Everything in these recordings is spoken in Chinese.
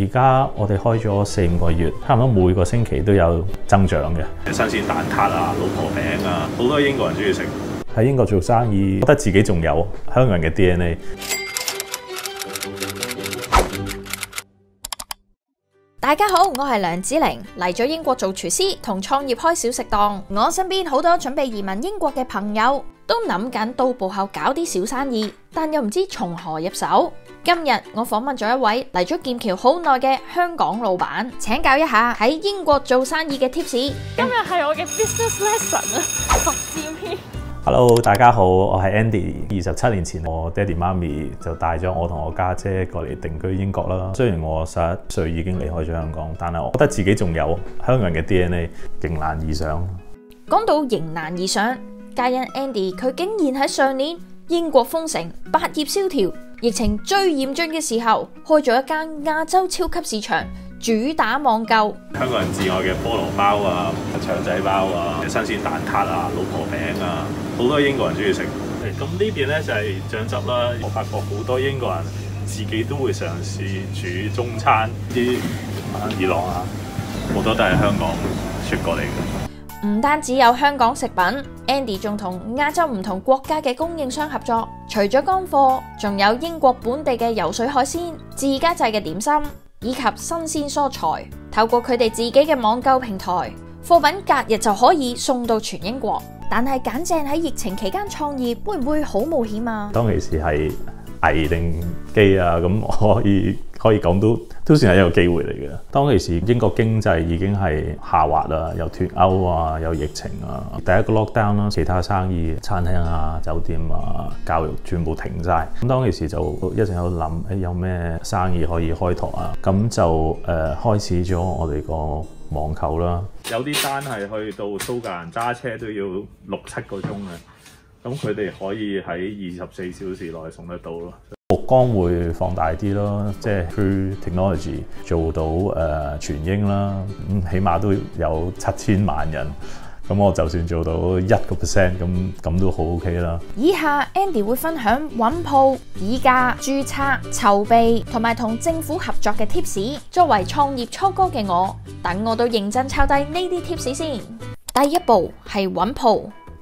而家我哋開咗四五個月，差唔多每個星期都有增長嘅。新鮮蛋撻啊、老婆餅啊，好多英國人中意食。喺英國做生意，覺得自己仲有香港人嘅 DNA。大家好，我係梁子玲，嚟咗英國做廚師同創業開小食檔。我身邊好多準備移民英國嘅朋友都諗緊到步後搞啲小生意，但又唔知從何入手。今日我訪問咗一位嚟咗劍橋好耐嘅香港老闆，請教一下喺英國做生意嘅 tips。今日係我嘅 business lesson 啊，實戰篇。Hello，大家好，我係 Andy。二十七年前，我爹哋媽咪就帶咗我同我家姐過嚟定居英國啦。雖然我十一歲已經離開咗香港，但係我覺得自己仲有香港人嘅 DNA，迎難而上。講到迎難而上，皆因 Andy 佢竟然喺上年英國封城、百業蕭條、疫情最嚴峻嘅時候，開咗一間亞洲超級市場，主打網購。香港人至愛嘅菠蘿包啊、腸仔包啊、新鮮蛋撻啊、老婆餅啊，好多英國人中意食。咁呢邊咧就係醬汁啦。我發覺好多英國人自己都會嘗試煮中餐，啲伊朗啊，好多都係香港出過嚟嘅。唔單止有香港食品，Andy 仲同亞洲唔同國家嘅供應商合作。除咗乾貨，仲有英國本地嘅游水海鮮、自家製嘅點心以及新鮮蔬菜。透過佢哋自己嘅網購平台，貨品隔日就可以送到全英國。但係揀正喺疫情期間創業，會唔會好冒險啊？當其時係危定機啊，咁我可以可以講都都算係一個機會嚟嘅。當其時英國經濟已經係下滑啦，有脫歐啊，有疫情啊，第一個 lockdown 啦，其他生意、餐廳啊、酒店啊、教育全部停晒。咁當其時就一直喺度諗，誒有咩生意可以開拓啊？咁就誒、呃、開始咗我哋個網購啦。有啲單係去到蘇格蘭揸車都要六七個鐘嘅。咁佢哋可以喺二十四小時內送得到咯。光會放大啲咯，即係 True technology 做到誒、全英啦，咁起碼都有七千萬人。咁我就算做到一個 percent，咁咁都好 OK 啦。以下 Andy 會分享揾鋪、議價、註冊、籌備同埋同政府合作嘅 tips。作為創業初哥嘅我，等我都認真抄低呢啲 tips 先。第一步係揾鋪。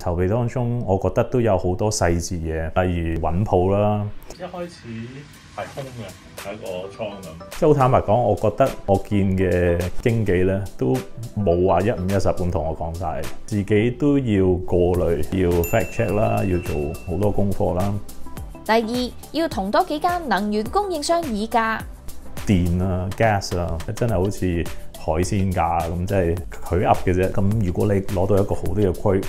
籌備當中，我覺得都有好多細節嘢，例如揾鋪啦。一開始係空嘅，係一個倉咁。即係好坦白講，我覺得我見嘅經紀咧都冇話一五一十咁同我講晒，自己都要過濾，要 fact check 啦，要做好多功課啦。第二，要同多幾間能源供應商議價。電啊，gas 啊，真係好似海鮮價咁，即係佢噏嘅啫。咁如果你攞到一個好啲嘅區，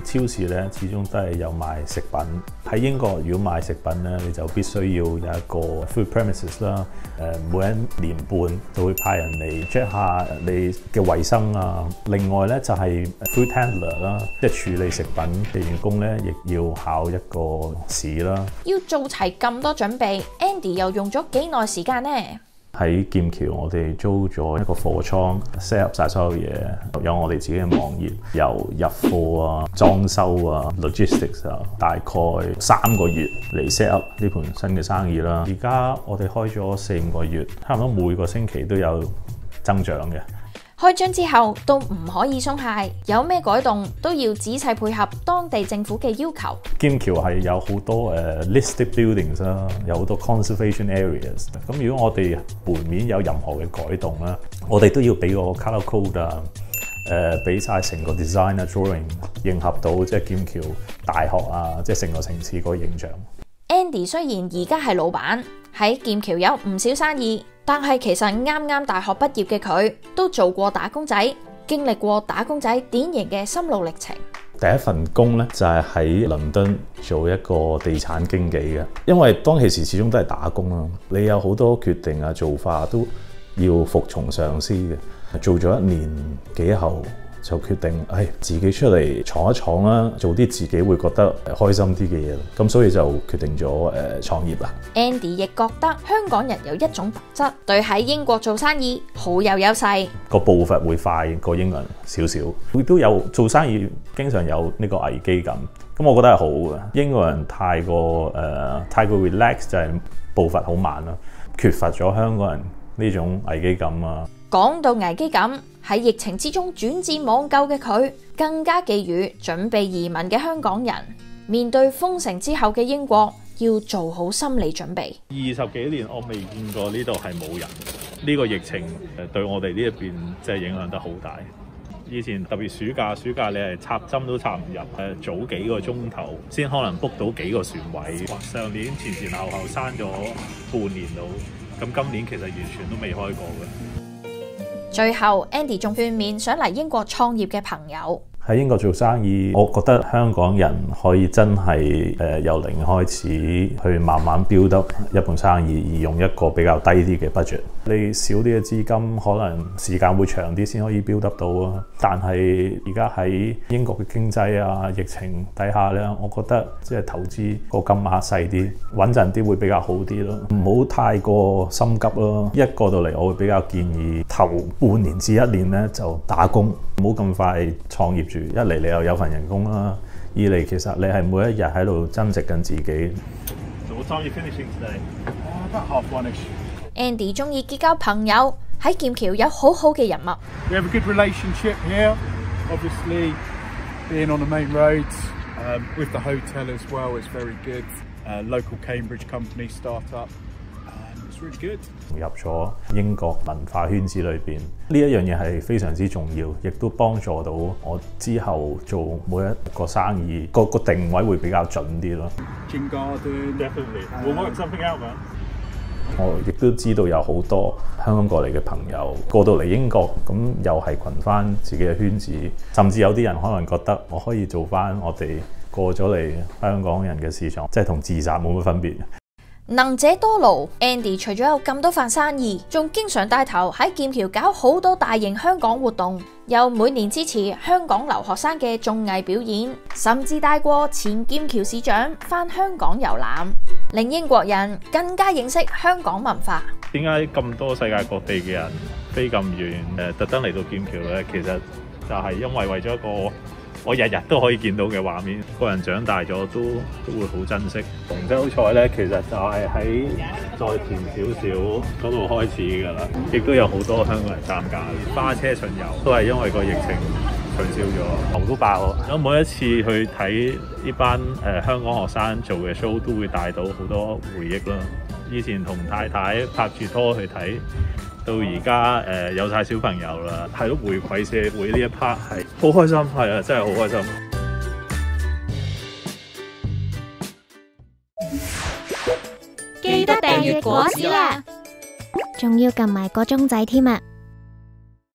超市咧，始終都係有賣食品。喺英國，如果賣食品咧，你就必須要有一個 food premises 啦。誒，每一年半就會派人嚟 check 下你嘅衞生啊。另外咧就係 food handler 啦，即係處理食品嘅員工咧，亦要考一個試啦。要做齊咁多準備，Andy 又用咗幾耐時間呢？喺劍橋，我哋租咗一個貨倉，set up 晒所有嘢，有我哋自己嘅網頁，由入貨啊、裝修啊、logistics 啊，大概三個月嚟 set up 呢盤新嘅生意啦。而家我哋開咗四五個月，差唔多每個星期都有增長嘅。開張之後都唔可以鬆懈，有咩改動都要仔細配合當地政府嘅要求。劍橋係有好多誒、uh, listed buildings 啦，有好多 conservation areas。咁如果我哋門面有任何嘅改動啦，我哋都要俾個 color code 啊，誒俾晒成個 designer drawing 迎合到即係劍橋大學啊，即係成個城市個形象。Andy 雖然而家係老闆，喺劍橋有唔少生意。但系其实啱啱大学毕业嘅佢都做过打工仔，经历过打工仔典型嘅心路历程。第一份工呢就係喺伦敦做一个地产经纪嘅，因为当其时始终都系打工啦，你有好多决定啊做法都要服从上司嘅。做咗一年几后就決定，唉，自己出嚟闖一闖啦，做啲自己會覺得開心啲嘅嘢。咁所以就決定咗誒、呃、創業啦。Andy 亦覺得香港人有一種特質，對喺英國做生意好有優勢。個步伐會快過英人少少，亦都有做生意經常有呢個危機感。咁我覺得係好嘅。英國人太過誒、呃、太過 relax 就係步伐好慢啦，缺乏咗香港人呢種危機感啊。講到危機感，喺疫情之中轉戰網購嘅佢，更加寄語準備移民嘅香港人，面對封城之後嘅英國，要做好心理準備。二十幾年我未見過呢度係冇人，呢個疫情誒對我哋呢一邊即係影響得好大。以前特別暑假，暑假你係插針都插唔入，誒早幾個鐘頭先可能 book 到幾個船位。上年前前後後閂咗半年到，咁今年其實完全都未開過嘅。最后，Andy 仲劝勉想嚟英國創業嘅朋友。喺英國做生意，我覺得香港人可以真係誒、呃、由零開始去慢慢 build up 一盤生意，而用一個比較低啲嘅 budget。你少啲嘅資金，可能時間會長啲先可以 build up 到啊。但係而家喺英國嘅經濟啊、疫情底下咧，我覺得即係投資個金額細啲，穩陣啲會比較好啲咯。唔好太過心急咯。一過到嚟，我會比較建議頭半年至一年咧就打工，唔好咁快創業住。一嚟你又有份人工啦，二嚟其實你係每一日喺度增值緊自己。What time are you finishing today? About half one-ish. Andy 中意結交朋友，喺劍橋有好好嘅人脈。We have a good relationship here. Obviously, being on the main roads um, with the hotel as well, it's very good. Uh, local Cambridge company startup. 入咗英國文化圈子裏邊，呢一樣嘢係非常之重要，亦都幫助到我之後做每一個生意個個定位會比較準啲咯。Garden. Definitely. We'll work something out, man. 我亦都知道有好多香港過嚟嘅朋友過到嚟英國，咁又係群翻自己嘅圈子，甚至有啲人可能覺得我可以做翻我哋過咗嚟香港人嘅市場，即係同自殺冇乜分別。能者多勞，Andy 除咗有咁多份生意，仲經常帶頭喺劍橋搞好多大型香港活動，又每年支持香港留學生嘅綜藝表演，甚至帶過前劍橋市長返香港遊覽，令英國人更加認識香港文化。點解咁多世界各地嘅人飛咁遠誒，特登嚟到劍橋咧？其實就係因為為咗一個我日日都可以見到嘅畫面，個人長大咗都都會好珍惜。龍舟賽咧，其實就係喺再前少少嗰度開始㗎啦，亦都有好多香港人參加。花車巡遊都係因為個疫情取消咗，頭都爆。咁每一次去睇呢班誒、呃、香港學生做嘅 show，都會帶到好多回憶啦。以前同太太拍住拖去睇。到而家誒有晒小朋友啦，係咯，回饋社會呢一 part 係好開心，係啊，真係好開心。記得訂閱果子啦！仲要撳埋個鐘仔添啊！